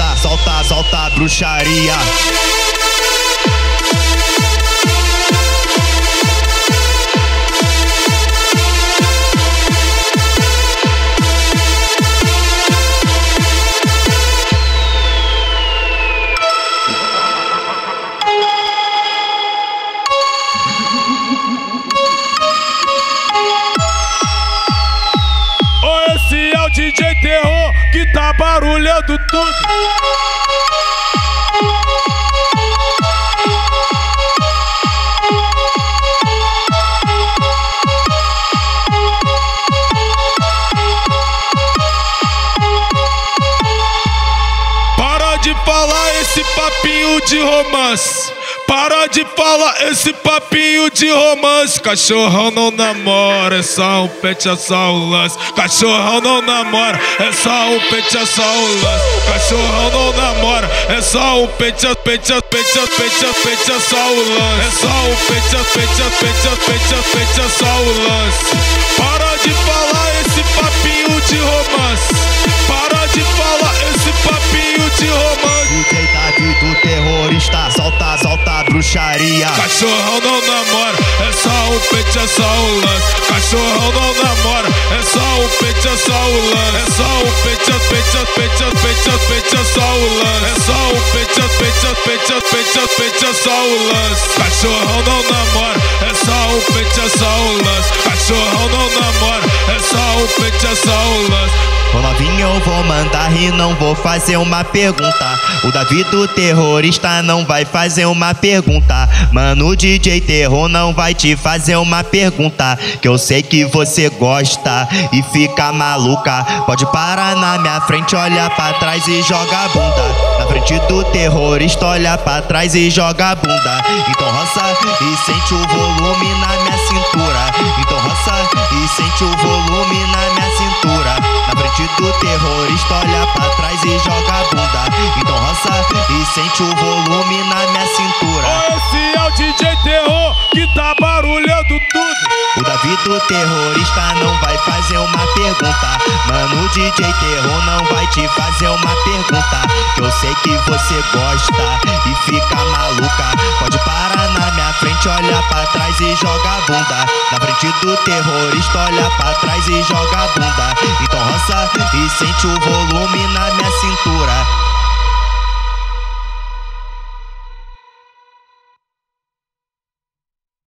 solta, solta, solta a bruxaria. Tá barulhando tudo. Para de falar esse papinho de romance. Para de falar esse papinho de romance. Cachorrão não namora, é só um pet, é só lance. Cachorrão não namora, é só um pet, é só lance. Cachorrão não namora, é só um pet, é pet, é pet, é pet, é pet, só. É só um pet, é pet, pet, pet, pet, lance. Solta a bruxaria. Cachorrão não namora, é só um pente, é só um lance. Cachorrão não namora, é só um pente, é só um lance. É só um pente, é pente, é pente, é pente, é pente, é só um lance. É só um pente, é pente, é pente, é pente, é pente, é só um lance. Cachorrão não namora, é só um pente, é só um lance. Cachorrão não namora, é só um pente, é só um lance. Ô novinho, eu vou mandar e não vou fazer uma pergunta. O Davi do terrorista não vai fazer uma pergunta. Mano, o DJ Terror não vai te fazer uma pergunta. Que eu sei que você gosta e fica maluca. Pode parar na minha frente, olha pra trás e joga a bunda. Na frente do terrorista, olha pra trás e joga a bunda. Então roça e sente o volume na minha cintura. Então roça e sente o volume na minha cintura. Do terrorista, olha pra trás e joga a bunda. Então roça e sente o volume na minha cintura. Esse é o DJ Terror que tá barulhando tudo. O Davi do terrorista não vai fazer uma pergunta. Mano, o DJ Terror não vai te fazer uma pergunta. Que eu sei que você gosta e fica maluca. Pode parar frente, olha pra trás e joga a bunda. Na frente do terrorista, olha pra trás e joga a bunda. Então roça e sente o volume na minha cintura.